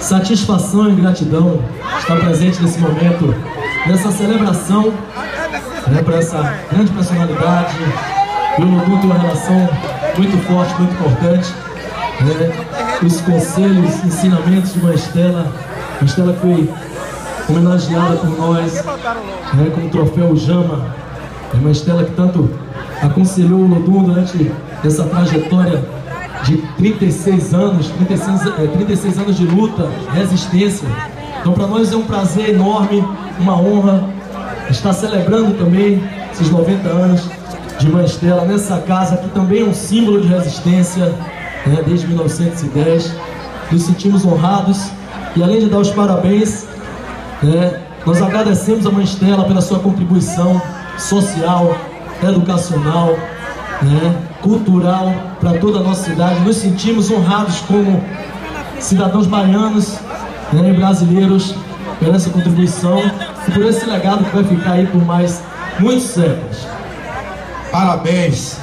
satisfação e gratidão estar presente nesse momento, nessa celebração, né, para essa grande personalidade. E o Lodum tem uma relação muito forte, muito importante. Né, os conselhos, ensinamentos de Estela que foi homenageada por nós, né, com o troféu Jama. É Estela que tanto aconselhou o Lodum durante essa trajetória de 36 anos, 36, é, 36 anos de luta, resistência. Então para nós é um prazer enorme, uma honra estar celebrando também esses 90 anos de Mãe Estela nessa casa que também é um símbolo de resistência né, desde 1910. Nos sentimos honrados e além de dar os parabéns, né, nós agradecemos a Mãe Estela pela sua contribuição social, educacional, né, cultural para toda a nossa cidade. Nos sentimos honrados como cidadãos baianos né, e brasileiros por essa contribuição e por esse legado que vai ficar aí por mais muitos séculos. Parabéns